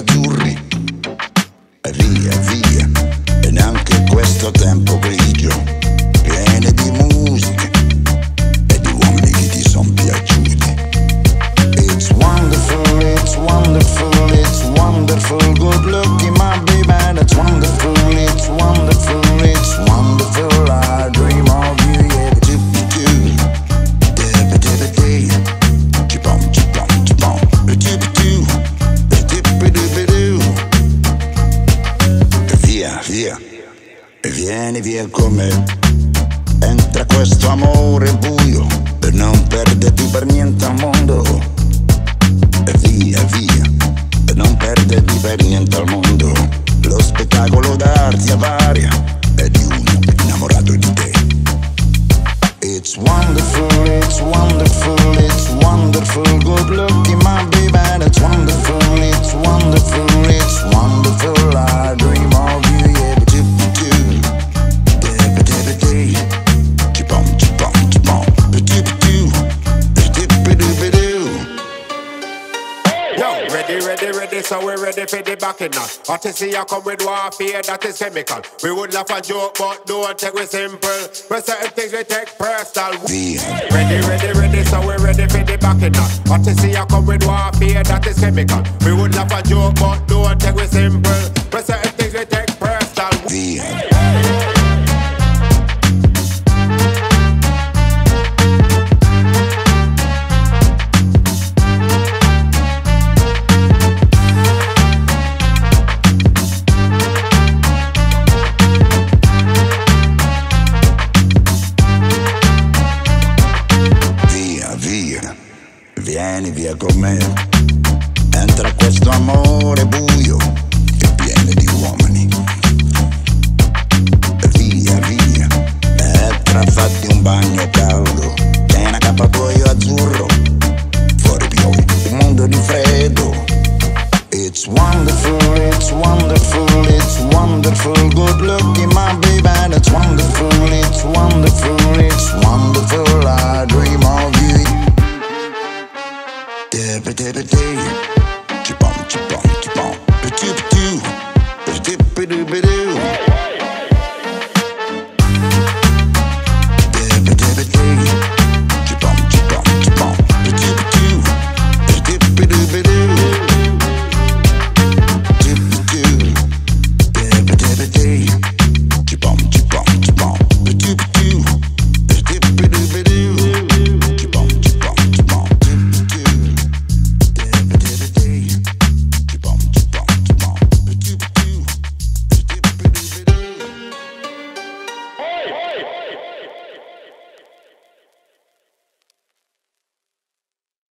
azzurri. Via, via, e neanche questo tempo grigio, pieno di musica e di uomini che ti sono piaciuti. It's wonderful, it's wonderful, it's wonderful, good vieni via con me, entra questo amore buio, per non perderti per niente al mondo, e via, via, e non perderti per niente al mondo. Lo spettacolo d'arte varia è di uno innamorato di te. It's wonderful, it's wonderful, it's wonderful, good looking my baby, it's wonderful, it's wonderful, Yo, ready, ready, ready, so we're ready for the backing now. What you see, I come with warfare, that is chemical. We would laugh a joke, but don't take we simple. But certain things we take personal. Via. Ready, ready, ready, so we're ready for the backing now. What you see, I come with warfare, that is chemical. We would laugh a joke, but don't take we simple. But certain things we take personal. Via. Vieni via con me. Entra questo amore buio e pieno di uomini. Via, via, entra fatti un bagno caldo. C'è un accappatoio azzurro, fuori piove, un mondo di freddo. It's wonderful, it's wonderful, it's wonderful, good looking my baby, it's wonderful, it's wonderful, Bidoo bidoo.